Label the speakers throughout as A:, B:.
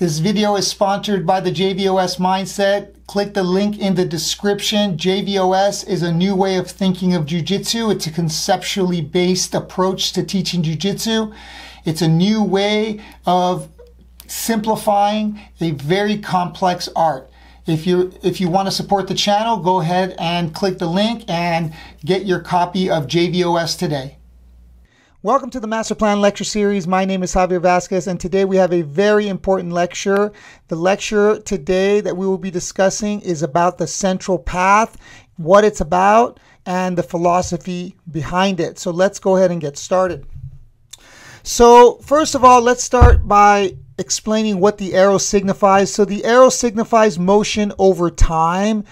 A: This video is sponsored by the JVOS Mindset. Click the link in the description. JVOS is a new way of thinking of jujitsu. It's a conceptually based approach to teaching jujitsu. It's a new way of simplifying a very complex art. If you if you want to support the channel, go ahead and click the link and get your copy of JVOS today. Welcome to the Master Plan Lecture Series. My name is Javier Vazquez, and today we have a very important lecture. The lecture today that we will be discussing is about the central path, what it's about, and the philosophy behind it. So let's go ahead and get started. So, first of all, let's start by explaining what the arrow signifies. So, the arrow signifies motion over time.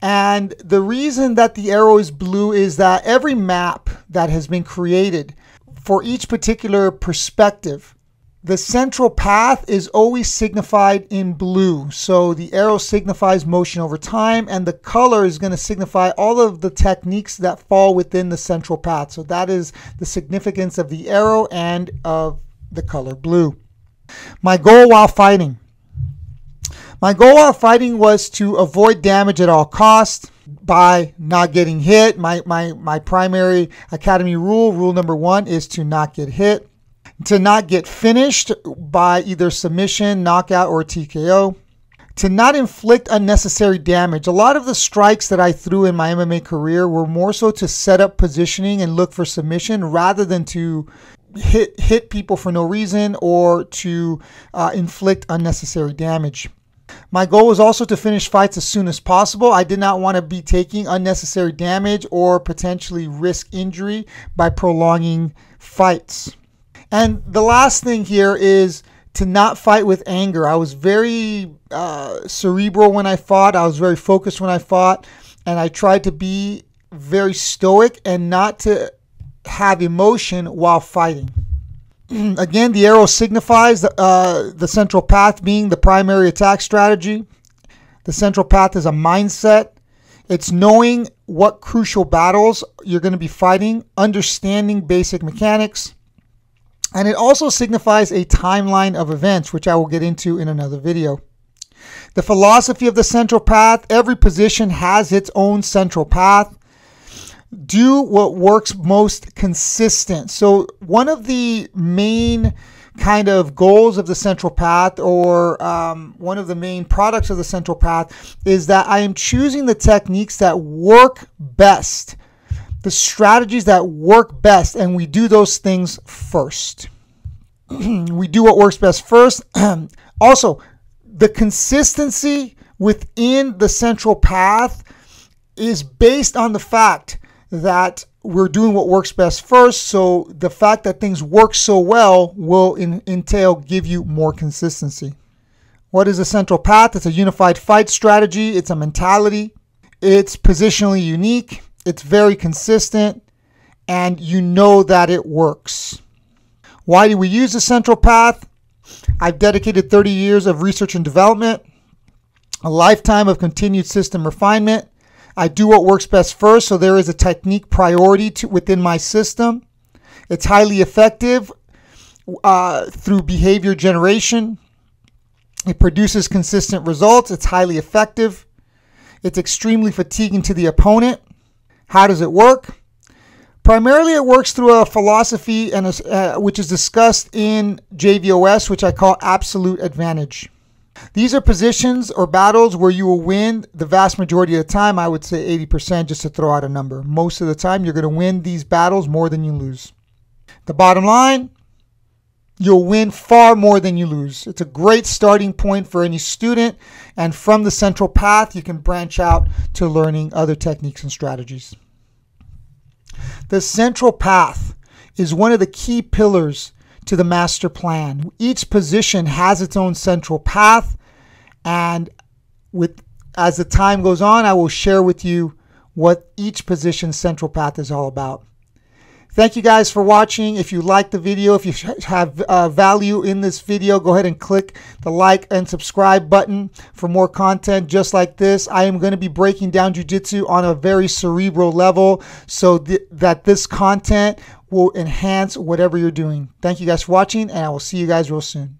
A: And the reason that the arrow is blue is that every map that has been created for each particular perspective. The central path is always signified in blue. So the arrow signifies motion over time, and the color is going to signify all of the techniques that fall within the central path. So that is the significance of the arrow and of the color blue. My goal while fighting. My goal while fighting was to avoid damage at all costs by not getting hit. My, my, my primary academy rule, rule number one, is to not get hit, to not get finished by either submission, knockout, or TKO, to not inflict unnecessary damage. A lot of the strikes that I threw in my MMA career were more so to set up positioning and look for submission rather than to hit hit people for no reason or to uh, inflict unnecessary damage. My goal was also to finish fights as soon as possible. I did not want to be taking unnecessary damage or potentially risk injury by prolonging fights. And the last thing here is to not fight with anger. I was very uh, cerebral when I fought, I was very focused when I fought, and I tried to be very stoic and not to have emotion while fighting. Again, the arrow signifies uh, the central path being the primary attack strategy. The central path is a mindset. It's knowing what crucial battles you're going to be fighting, understanding basic mechanics, and it also signifies a timeline of events, which I will get into in another video. The philosophy of the central path every position has its own central path do what works most consistent. So, one of the main kind of goals of the central path or um, one of the main products of the central path is that I am choosing the techniques that work best, the strategies that work best, and we do those things first. we do what works best first. also, the consistency within the central path is based on the fact that we're doing what works best first. So the fact that things work so well will in, entail give you more consistency. What is a central path? It's a unified fight strategy. It's a mentality. It's positionally unique. It's very consistent. And you know that it works. Why do we use the central path? I've dedicated 30 years of research and development, a lifetime of continued system refinement, I do what works best first, so there is a technique priority to, within my system. It's highly effective uh, through behavior generation. It produces consistent results. It's highly effective. It's extremely fatiguing to the opponent. How does it work? Primarily, it works through a philosophy and a, uh, which is discussed in JVOS, which I call absolute advantage. These are positions or battles where you will win the vast majority of the time. I would say 80% just to throw out a number. Most of the time, you're going to win these battles more than you lose. The bottom line, you'll win far more than you lose. It's a great starting point for any student. And from the central path, you can branch out to learning other techniques and strategies. The central path is one of the key pillars to the master plan. Each position has its own central path, and with as the time goes on, I will share with you what each position's central path is all about. Thank you guys for watching. If you like the video, if you have uh, value in this video, go ahead and click the like and subscribe button for more content just like this. I am going to be breaking down Jiu-Jitsu on a very cerebral level so th that this content will enhance whatever you're doing. Thank you guys for watching, and I will see you guys real soon.